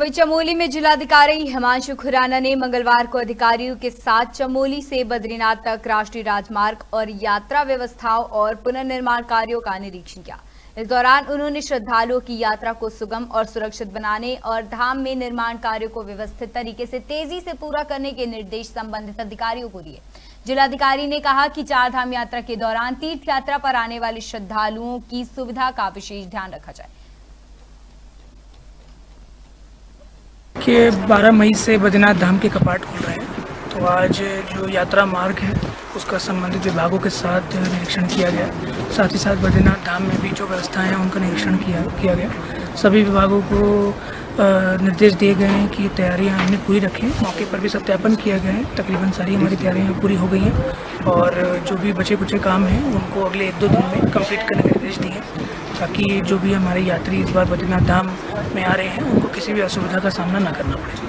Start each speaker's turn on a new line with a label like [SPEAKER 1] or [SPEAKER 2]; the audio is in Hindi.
[SPEAKER 1] वही चमोली में जिलाधिकारी हिमांशु खुराना ने मंगलवार को अधिकारियों के साथ चमोली से बद्रीनाथ तक राष्ट्रीय राजमार्ग और यात्रा व्यवस्थाओं और पुनर्निर्माण कार्यों का निरीक्षण किया। इस दौरान उन्होंने श्रद्धालुओं की यात्रा को सुगम और सुरक्षित बनाने और धाम में निर्माण कार्यों को व्यवस्थित तरीके से तेज़ी से पूरा करने के निर्देश संबंधित अधिकारियों को दिए। जिलाधिकारी ने कहा कि चार धाम यात्रा के दौरान तीर्थ यात्रा पर आने वाले श्रद्धालुओं की सुविधा का विशेष ध्यान रखा जाए।
[SPEAKER 2] कि 12 मई से बद्रीनाथ धाम के कपाट खुल रहे हैं। तो आज जो यात्रा मार्ग है, उसका संबंधित विभागों के साथ निरीक्षण किया गया। साथ ही साथ बद्रीनाथ धाम में भी जो व्यवस्थाएँ हैं, उनका निरीक्षण किया किया गया। सभी विभागों को निर्देश दिए गए हैं कि तैयारियाँ हमने पूरी रखें मौके पर भी सत्यापन किया गया है। तकरीबन सारी हमारी तैयारियाँ पूरी हो गई हैं। और जो भी बचे कुचे काम हैं, उनको अगले एक दो दिन में कंप्लीट करने के निर्देश दिए ताकि जो भी हमारे यात्री इस बार बद्रीनाथ धाम में आ रहे हैं, उनको किसी भी असुविधा का सामना न करना पड़े।